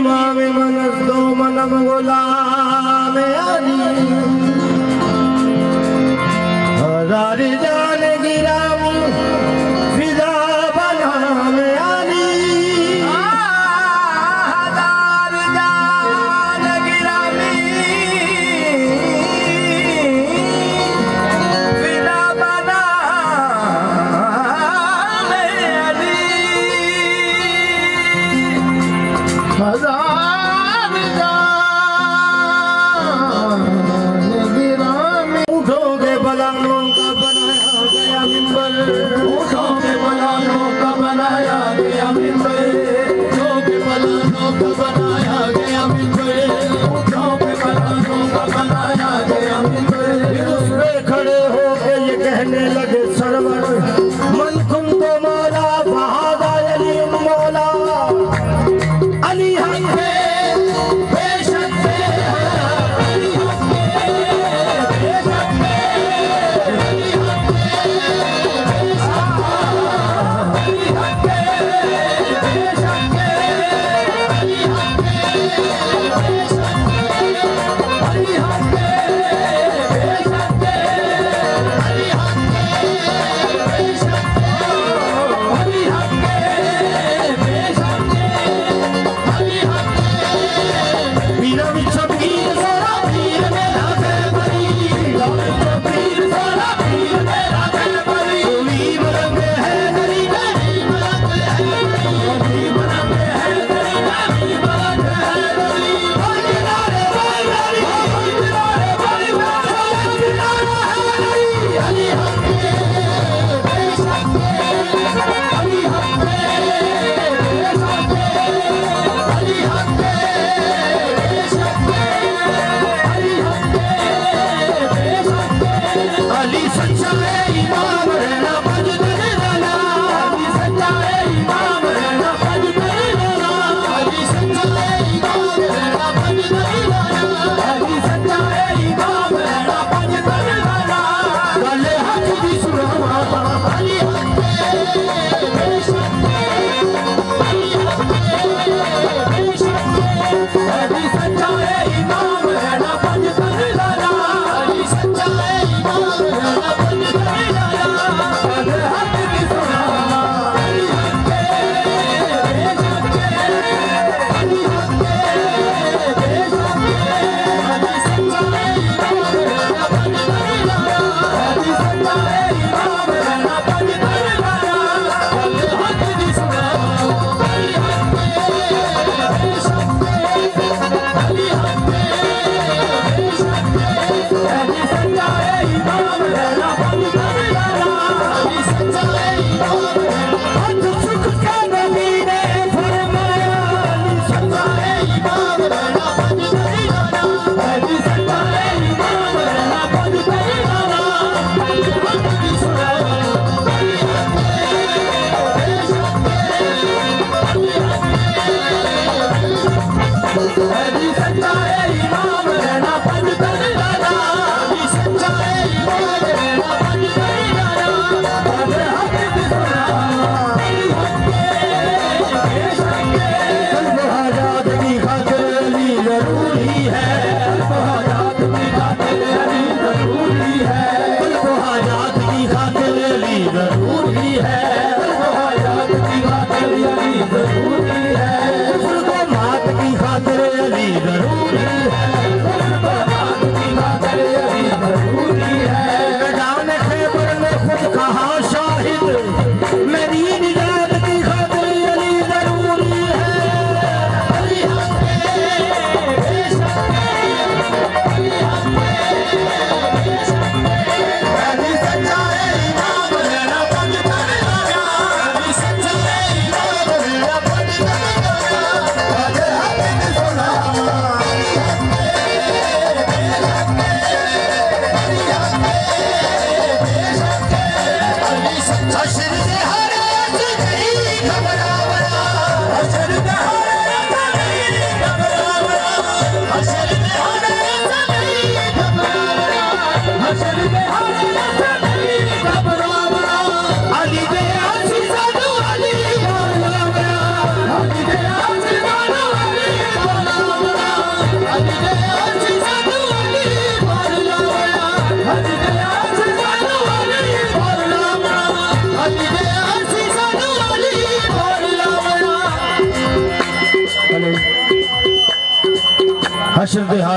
इमाम मनस दो मनम गुलाम Nobody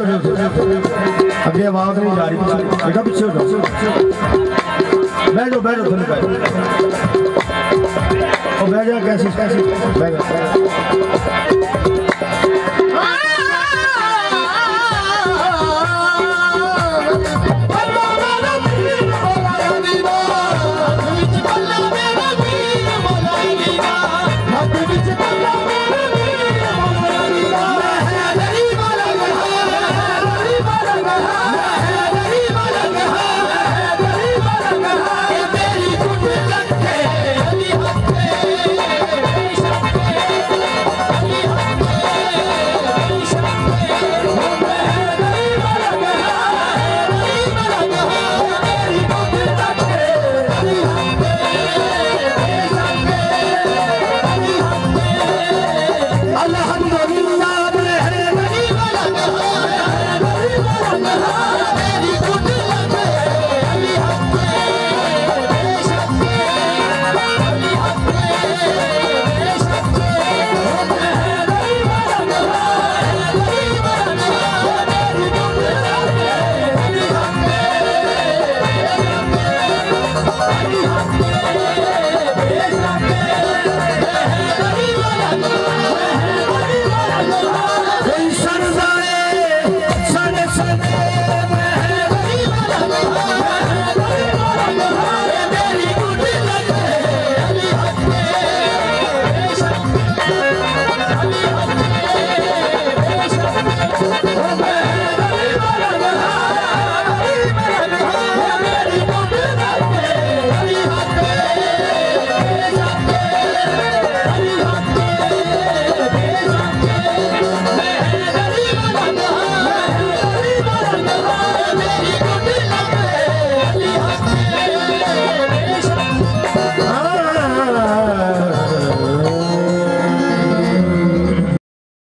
अगे आवाज़ नहीं जा रही बेटा पिछे हो जाओ बैठो बैठो थोड़ी बैठो बह जा कैसे कैसे बैठ जा